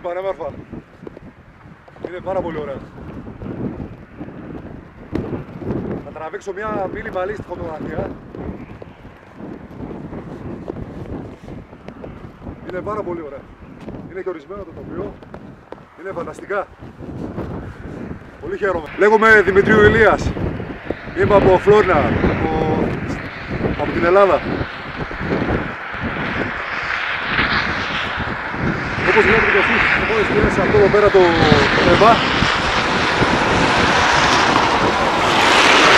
πανέμορφα. Είναι πάρα πολύ ωραία. Θα τραβήξω μια στη φωτογραφία. Είναι πάρα πολύ ωραία. Είναι και ορισμένο το τοπίο. Είναι φανταστικά. Πολύ χαίρομαι. Λέγομαι Δημητρίου Ηλίας. Είμαι από Φλόρνα, από, από την Ελλάδα. Όπως βλέπετε και εσείς, μόλις πήρες αυτό εδώ πέρα το, το νεβά.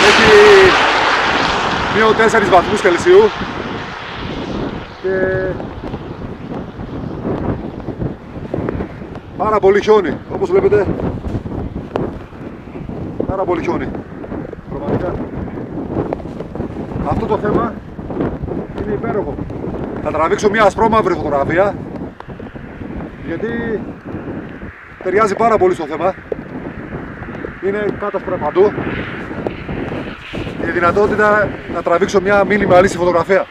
Έχει μείον 4 βαθμούς Κελσίου και πάρα πολύ χιόνι, όπως βλέπετε. Πάρα πολύ χιόνι. Πραγματικά. Αυτό το θέμα είναι υπέροχο. Θα τραβήξω μια ασπρόμαυρη φωτογραφία γιατί ταιριάζει πάρα πολύ στο θέμα. Είναι κάτω παντού. Η δυνατότητα να τραβήξω μια μήνυμα λύση φωτογραφία.